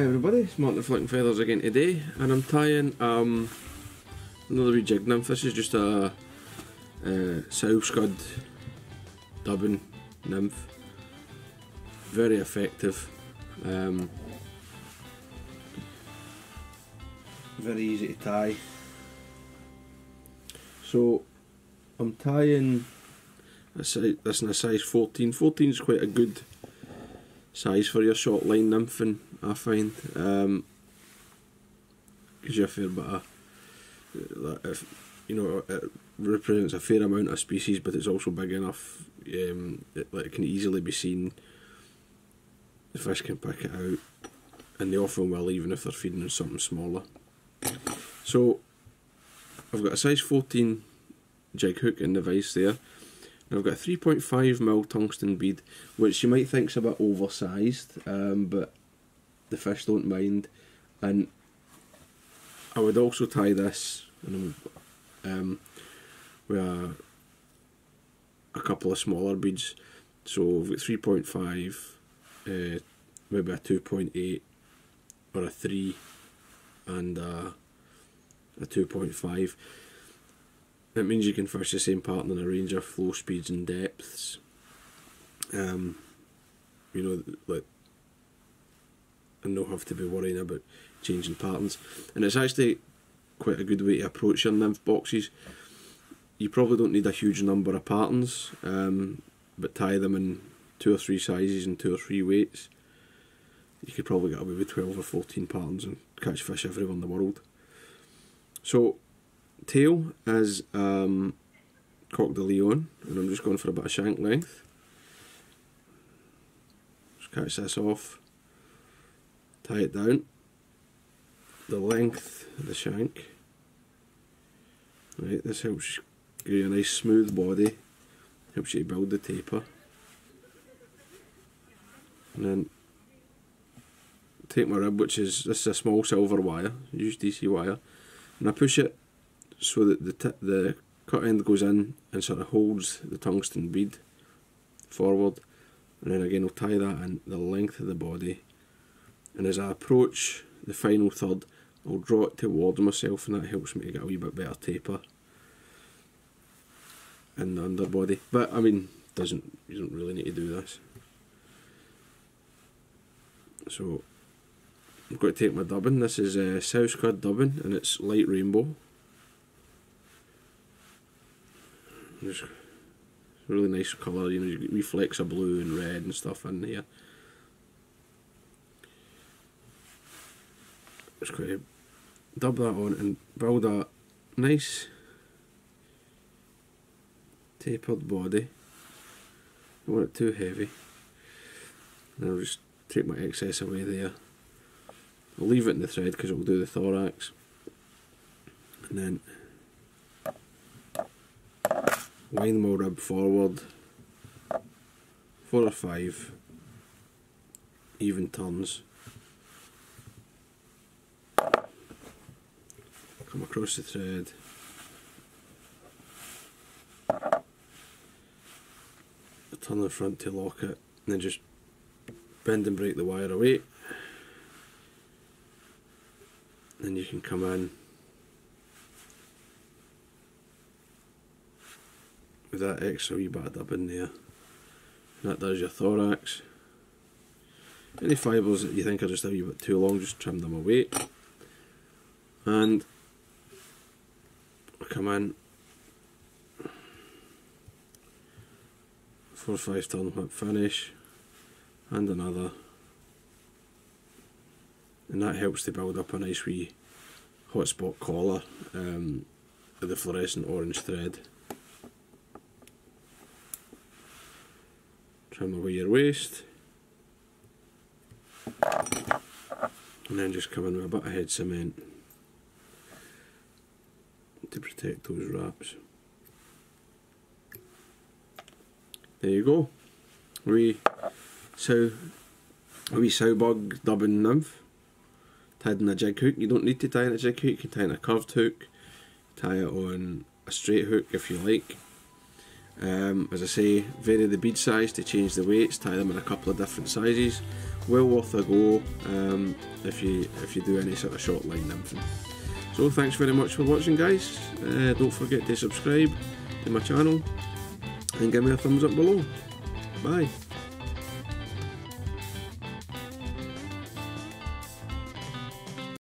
Hi everybody, it's Martyn the Flicking Feathers again today and I'm tying um, another wee jig nymph. This is just a, a sow scud dubbing nymph. Very effective. Um, very easy to tie. So I'm tying a si this in a size 14. 14 is quite a good size for your short line nymphing, I find. Um, gives you fair bit of, if, you know, it represents a fair amount of species, but it's also big enough um, it, like, it can easily be seen. The fish can pick it out, and they often will, even if they're feeding on something smaller. So, I've got a size 14 jig hook in the vise there. And I've got a 3.5 mil tungsten bead, which you might think's a bit oversized, um, but the fish don't mind. And I would also tie this um, with a, a, couple of smaller beads. So we've got 3.5, uh, maybe a 2.8 or a 3 and a, a 2.5 it means you can fish the same pattern in a range of flow speeds and depths. Um, you know, like, and not have to be worrying about changing patterns. And it's actually quite a good way to approach your nymph boxes. You probably don't need a huge number of patterns, um, but tie them in two or three sizes and two or three weights. You could probably get away with 12 or 14 patterns and catch fish everywhere in the world. So tail is um, Coq de Leon, and I'm just going for a bit of shank length. Just catch this off, tie it down. The length of the shank. Right, this helps give you a nice smooth body, helps you build the taper. And then take my rib, which is this is a small silver wire, UTC wire, and I push it so that the, tip, the cut end goes in and sort of holds the tungsten bead forward and then again I'll tie that in the length of the body and as I approach the final third I'll draw it towards myself and that helps me to get a wee bit better taper in the underbody. But I mean doesn't you don't really need to do this. So I'm going to take my dubbing. This is a uh, Sow Scud dubbing and it's light rainbow. Just really nice colour, you know, you reflects a blue and red and stuff in here. Just to dub that on and build a nice tapered body. Don't want it too heavy. And I'll just take my excess away there. I'll leave it in the thread because it will do the thorax. And then wind my rib forward, four or five even turns, come across the thread, turn the front to lock it, and then just bend and break the wire away, then you can come in with that extra wee bit up in there. And that does your thorax. Any fibres that you think are just a wee bit too long, just trim them away. And come in. Four five turn whip finish and another. And that helps to build up a nice wee hotspot collar um, with the fluorescent orange thread. trim away your waste and then just come in with a bit of head cement to protect those wraps. There you go. We sow a wee sow bug dubbing nymph tied in a jig hook. You don't need to tie in a jig hook, you can tie in a curved hook, tie it on a straight hook if you like. Um, as I say, vary the bead size to change the weights, tie them in a couple of different sizes. well worth a go um, if you if you do any sort of short line nymphing. So thanks very much for watching guys. Uh, don't forget to subscribe to my channel and give me a thumbs up below. Bye.